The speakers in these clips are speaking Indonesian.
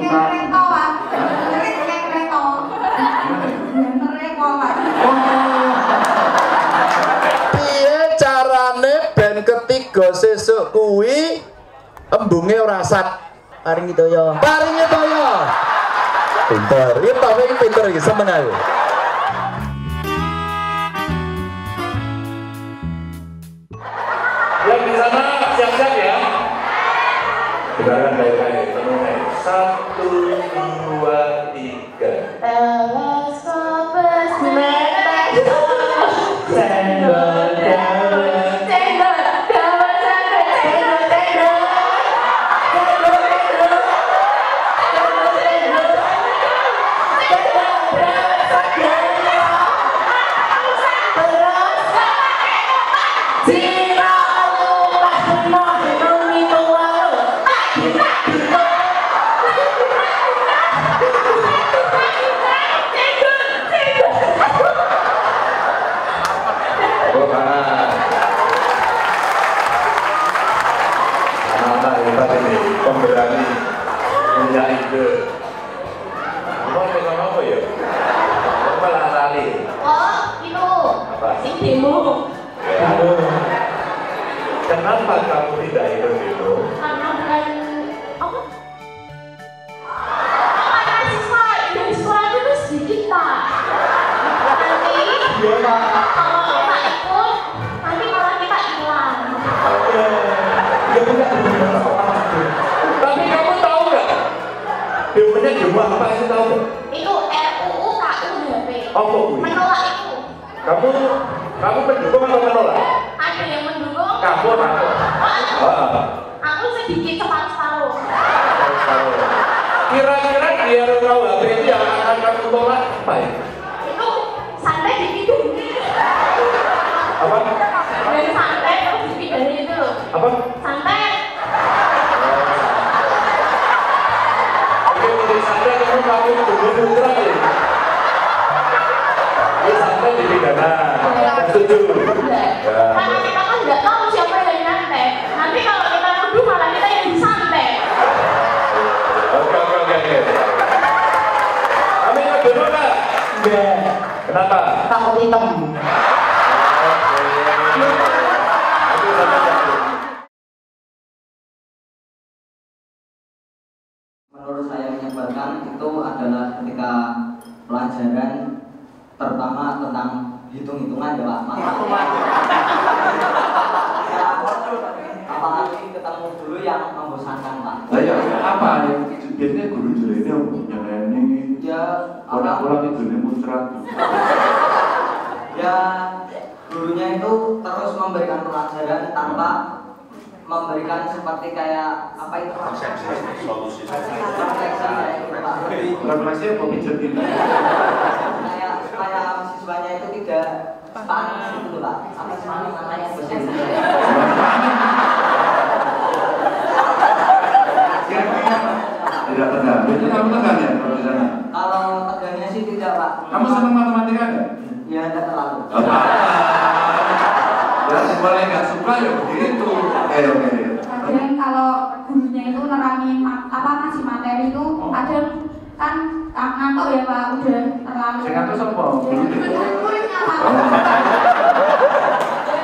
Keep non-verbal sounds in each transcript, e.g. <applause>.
kereta pak pak Piye carane ben ketiga sesuk kuwi embunge ora sat? Paring itu ya. Paringe toyo. Pinter, iki tapi iki pinter iki seneng aku. Dua, tiga. Teleskopus mata Cendol Sing demo Kenapa kamu tidak ikut demo? Karena bukan Apa? Dari sekolah itu tuh sedikit pak Nanti Iya, Pak. Kalau kita ikut Nanti malah kita hilang Ya bukan bener sekolah. Tapi kamu tahu nggak? Demo apa sih tahu? Itu RUU KUHP Apa Bu? Menolak itu Kamu kamu mendukung atau menolak? Ada yang mendukung Kamu atau? Oh, Ah. Aku sedikit separuh-separuh Kira-kira di RUU itu yang akan kamu tolak apa ya? Enggak. Kenapa? Takut hitam. Menurut saya menyebalkan itu adalah ketika pelajaran pertama tentang hitung-hitungan ya Pak. Ya, apalagi ketemu dulu yang membosankan Pak. Lah ya, apa yang biasanya guru jere ini apa? Nyeleni. Ya? Orang-orang itu nih muncrat. Ya, gurunya itu terus memberikan pelajaran tanpa memberikan seperti kayak apa itu Pak? Solusi. Refleksi. Lebih Refleksi apa pijat ini? kayak supaya siswanya itu tidak panik gitu Pak. Apa sih namanya Indonesia? Tidak tegang. Biasanya kamu tegang ya kalau di sana? Kalau tegangnya sih tidak Pak. Kamu senang matematika nggak? Ya tidak terlalu. Apa? Ya, sekolah nggak suka ya begitu. Oke, oke. Kadang kalau gurunya itu nerangin apa ngasih materi itu kadang kan kan ngantuk ya pak udah terlalu. Sing ngantuk sapa? Gurunya? Gurunya pak.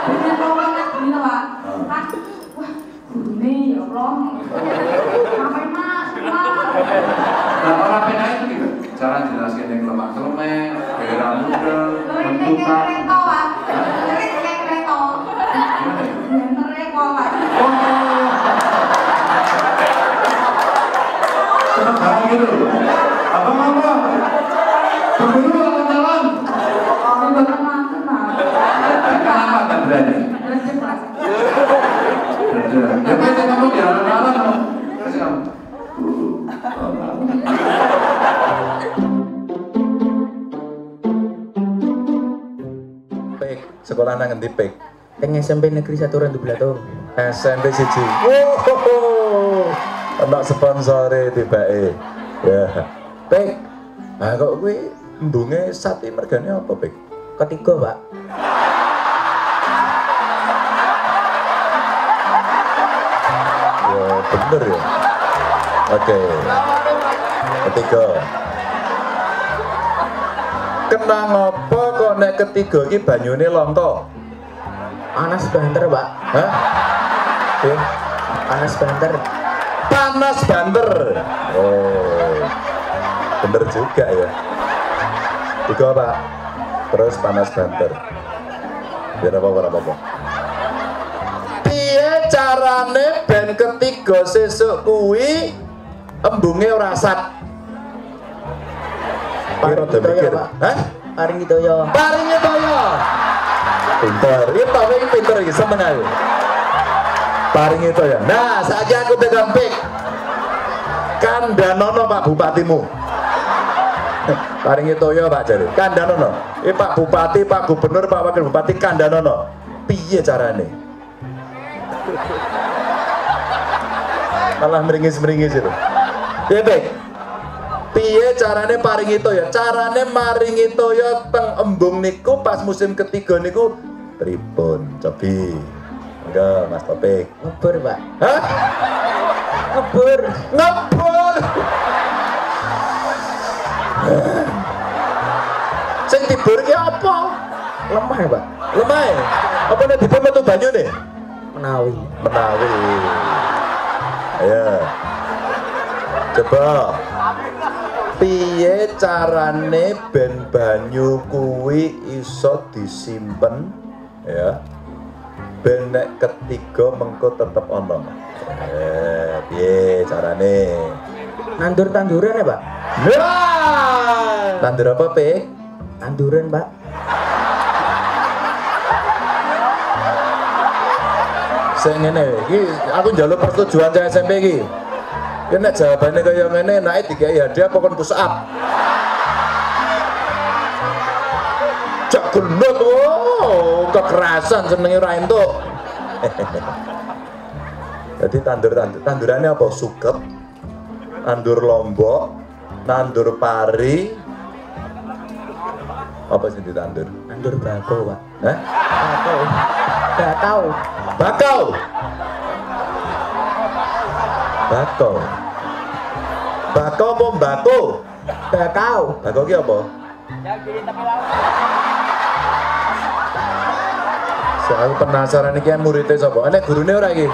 Gurunya ngomong gini pak. Kan wah gurunya ya Allah. Ngapain mas? Mas. Nah, orang pena itu gitu. Cara jelasin yang lemak kelemek, daerah muda, bentukan. Gimana ya? Gitu. Sekolah nang endi pek? Teng SMP Negeri Satu Randu Blato. SMP siji. Wow. Enak sponsore tibake. Ya. Pek. Nah kok kuwi embunge sate mergane apa, Pek? Ketiga, Pak. Ya bener ya. Oke. Ketiga. Kena ngopo kok nek ketiga iki banyune longko? Panas banter, Pak. Hah? Eh, Panas banter. panas banter. Oh. Bener juga ya. Tiga Pak. Terus panas banter. Biar apa ora apa-apa. Piye carane ben ketiga sesuk kuwi embunge ora sat? Ya, mikir. Pak. Hah? Paring itu ya. Paringe toyo. Pinter, ini tau ini pinter iki seneng aku. Paringe toyo. Nah, saiki aku tekan pik. Kandanono Pak Bupatimu. <laughs> Paringe toyo Pak Jari. Kandanono. Eh Pak Bupati, Pak Gubernur, Pak Wakil Bupati Kandanono. Piye carane? Malah meringis-meringis itu. Ya baik. Piye carane paringi toya? Carane maringi toya teng embung niku pas musim ketiga niku pripun? Cobi. Enggak, Mas Topik. Ngebur, Pak. Hah? Ngebur. Ngebul. Sing tibur ki apa? Lemah ya, Pak. Lemah. ya? Apa nek dipun metu banyu nih? Menawi. Menawi. Ayo. Coba. Piye carane ben banyu kuwi iso disimpen ya. Ben nek ketiga mengko tetep ana. Eh, piye carane? Nandur tanduran ya, Pak. Wah! Tandur apa, Pe? Tanduran, Pak. Sing ngene iki aku njaluk persetujuan cah SMP iki. Ya nek jawabane kaya ngene naik dikai hadiah apa kon push up. Cak gendut oh, kekerasan senenge ora entuk. <laughs> Jadi tandur tandur tandurannya apa? Sukep, tandur lombok, tandur pari, apa sih ditandur? Nandur bako, Pak. Hah? Bakau. Bakau. Bakau. Bakau. Bakau apa mbako? Bakau. Bakau ki apa? Saya penasaran iki muridnya sapa? Enek gurune ora iki?